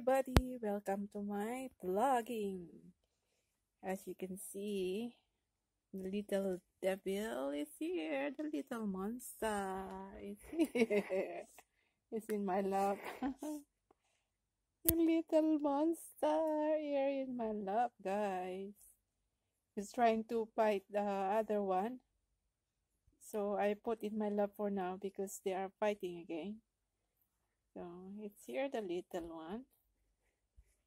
everybody, welcome to my vlogging. As you can see, the little devil is here, the little monster is here. It's in my lap. the little monster here in my lap, guys. He's trying to fight the other one. So I put in my lap for now because they are fighting again. So it's here the little one.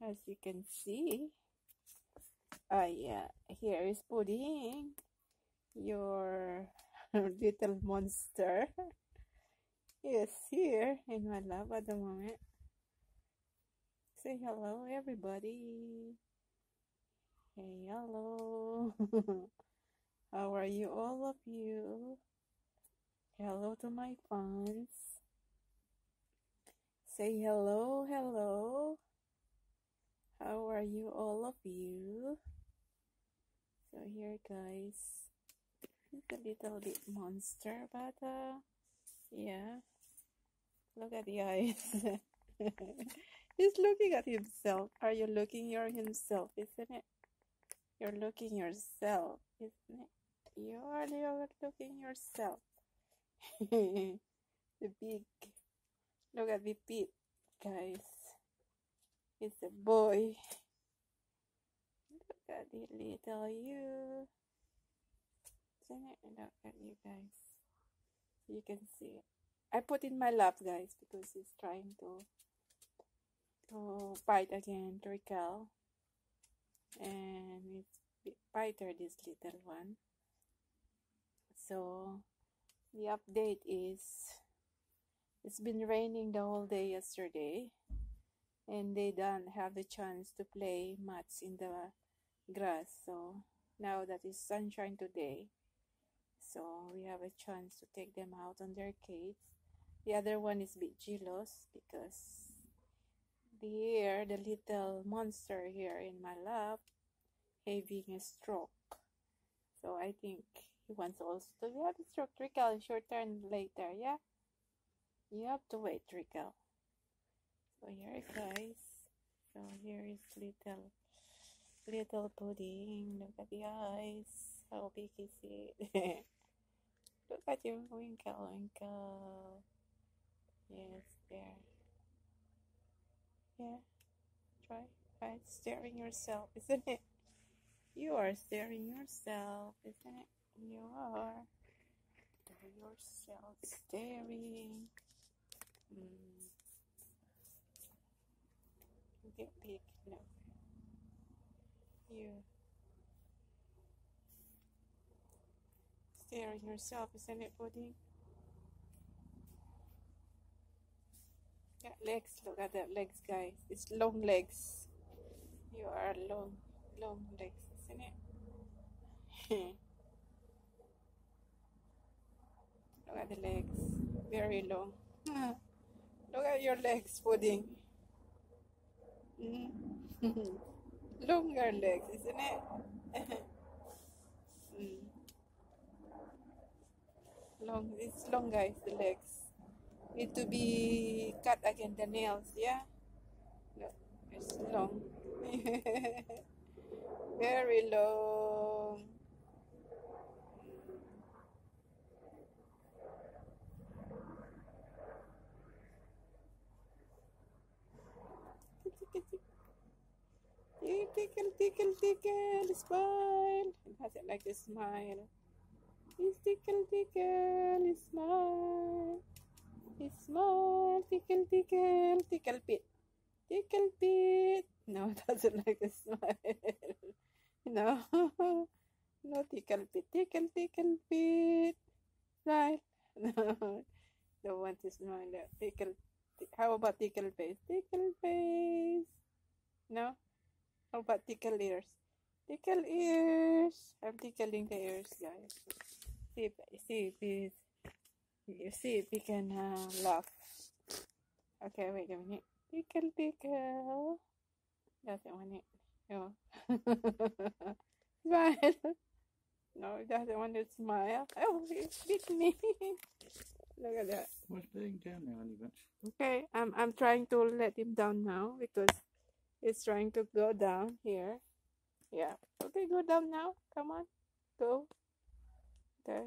As you can see. Ah yeah, here is Pudding. Your little monster. is here in my lap at the moment. Say hello everybody. Hey hello. How are you all of you? Hello to my fans. Say hello, hello. How are you, all of you? So here, guys, it's a little bit monster, but uh, yeah. Look at the eyes. He's looking at himself. Are you looking your himself, isn't it? You're looking yourself, isn't it? You are you're looking yourself. the big Look at the pit, guys. It's a boy. Look at the little you. Look at you guys. You can see it. I put in my lap, guys, because he's trying to to fight again, Trickle. And it's fighter, this little one. So, the update is it's been raining the whole day yesterday, and they don't have the chance to play much in the grass. So now that it's sunshine today, so we have a chance to take them out on their cage. The other one is a bit jealous because the here, the little monster here in my lap, having a stroke. So I think he wants also to have a stroke. Trickle, your turn later, yeah? You have to wait, Rico. Here guys. So here is little little pudding. Look at the eyes. How big is it? Look at your winkle winkle. Yes, there. Yeah. Try try staring yourself, isn't it? You are staring yourself, isn't it? You are. Yourself staring. Mm. Get big, no. You staring yourself, isn't it, pudding? Got legs, look at that legs, guys. It's long legs. You are long, long legs, isn't it? look at the legs, very long. Look at your legs, Pudding. Mm. Longer legs, isn't it? mm. Long, it's long, guys, the legs. Need to be cut again, the nails, yeah? Look, it's long. Very long. Tickle, tickle, tickle, smile. It has it like a smile. It's tickle, tickle, smile. It's smile, tickle, tickle, tickle pit. Tickle pit. No, it doesn't like a smile. no. no tickle pit. Tickle, tickle pit. Smile. No. Don't want to smile. Tickle. How about tickle face? Tickle face. No? How about tickle ears? Tickle ears. I'm tickling the ears, guys. See if, see if you see if he can uh, laugh. Okay, wait a minute. Tickle, tickle. Doesn't want it. No. smile. No, he doesn't want to smile. Oh, he bit me. Look at that. What's being down there, honey bunch? Okay, I'm I'm trying to let him down now because It's trying to go down here. Yeah. Okay, go down now. Come on. Go. There.